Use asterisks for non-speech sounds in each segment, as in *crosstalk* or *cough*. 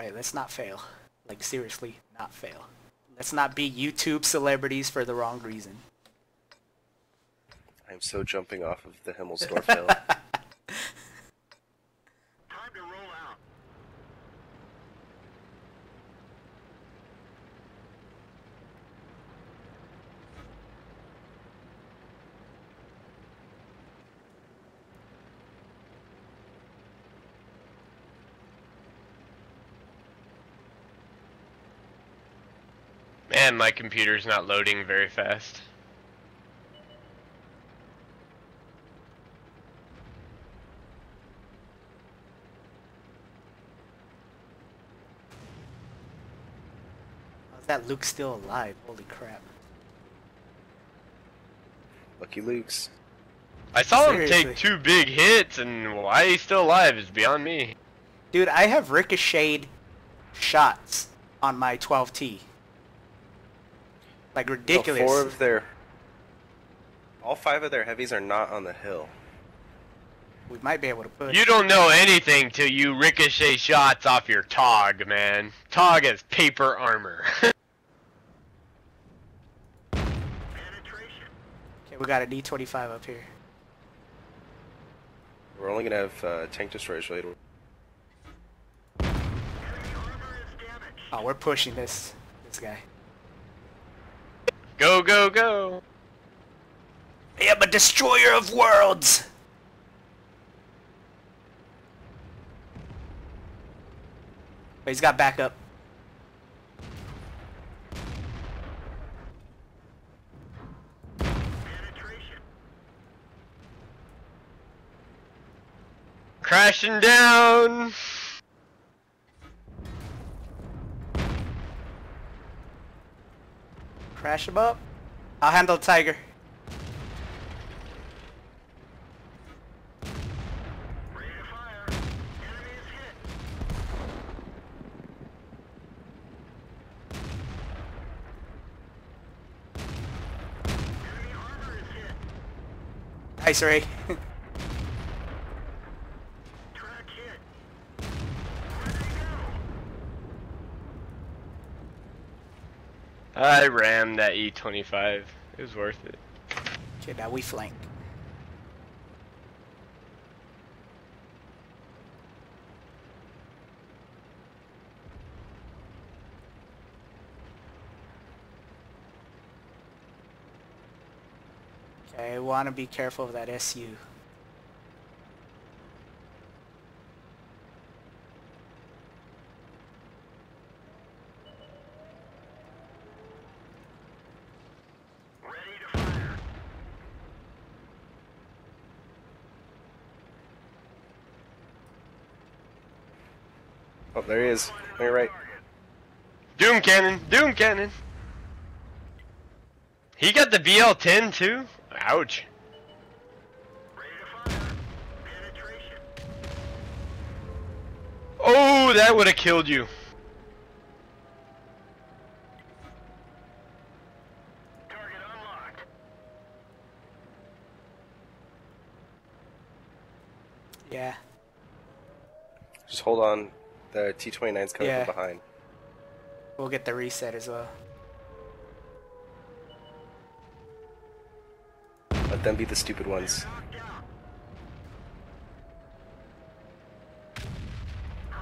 Alright, let's not fail. Like, seriously, not fail. Let's not be YouTube celebrities for the wrong reason. I'm so jumping off of the Himmelsdorf hill. *laughs* Man, my computer's not loading very fast. How's that Luke still alive? Holy crap. Lucky Luke's. I saw him take two big hits, and why he's still alive is beyond me. Dude, I have ricocheted shots on my 12T. Like No, ridiculous. four of their. All five of their heavies are not on the hill. We might be able to push. You don't know anything till you ricochet shots off your Tog, man. Tog has paper armor. Penetration. *laughs* Okay, we got a D25 up here. We're only gonna have uh, tank destroyers later. Enemy armor is damaged. Oh, we're pushing this this guy. Go, go, go. I am a destroyer of worlds! But he's got backup. Crashing down. Crash him up. I'll handle Tiger. Ready to *laughs* fire. Enemy is hit. Enemy armor is hit. Nice, Ray. Track hit. Ready to go. I rammed that E25. It was worth it. okay, now we flank. Okay, want to be careful of that SU. Oh, there he is. On your right. Doom cannon, doom cannon. He got the BL10 too? Ouch. Ready to fire. Penetration. Oh, that would have killed you. Yeah. Just hold on. The T-29's coming Yeah. from behind. We'll get the reset as well. Let them be the stupid ones.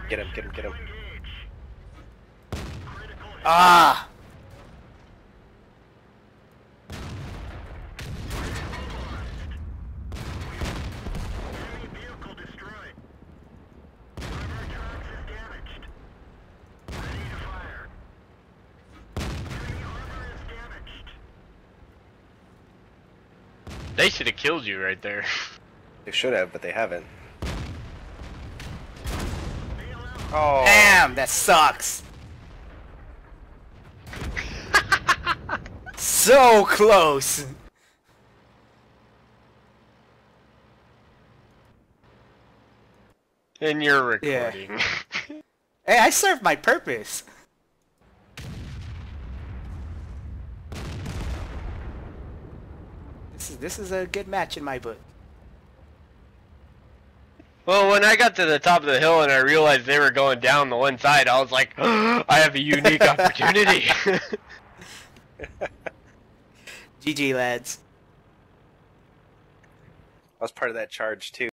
Get him, get him, get him. Engage. Critical hit. Ah! They should have killed you right there. *laughs* They should have, but they haven't. Oh. Damn, that sucks. *laughs* so close. And you're recording. Yeah. *laughs* Hey, I served my purpose. This is this is a good match in my book. Well, when I got to the top of the hill and I realized they were going down the one side, I was like, *gasps* I have a unique *laughs* opportunity. *laughs* *laughs* GG lads. I was part of that charge too.